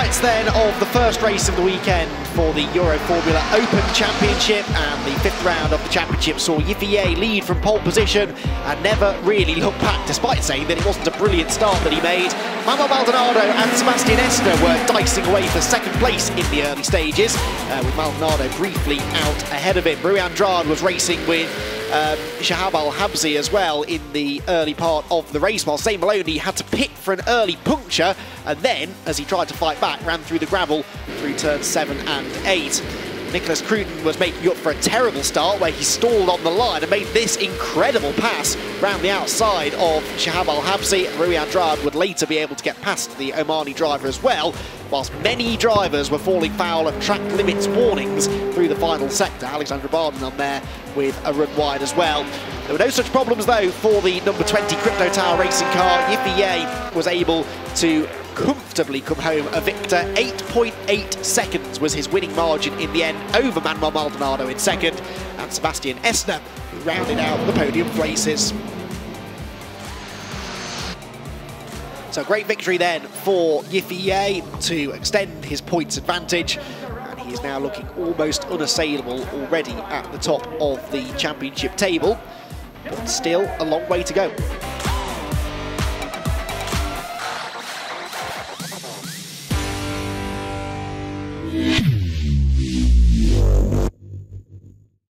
highlights then of the first race of the weekend for the Euro Formula Open Championship and the fifth round of the championship saw Yifei lead from pole position and never really look back despite saying that it wasn't a brilliant start that he made. Manuel Maldonado and Sebastian Estner were dicing away for second place in the early stages uh, with Maldonado briefly out ahead of him. Rui Andrade was racing with um, Shahab Al Habsi as well in the early part of the race, while Zane Maloney had to pit for an early puncture and then, as he tried to fight back, ran through the gravel through turn 7 and 8. Nicholas Cruton was making up for a terrible start where he stalled on the line and made this incredible pass round the outside of Shahab Al Habsi. Rui Andrade would later be able to get past the Omani driver as well, whilst many drivers were falling foul of track limits warnings through the final sector. Alexandre Bardinon on there with a run wide as well. There were no such problems though for the number 20 Crypto Tower racing car. Yifei was able to comfortably come home a victor. 8.8 seconds was his winning margin in the end over Manuel Maldonado in second and Sebastian Estner who rounded out the podium places. So great victory then for Yifei to extend his points advantage and he is now looking almost unassailable already at the top of the championship table but still a long way to go. Yeah.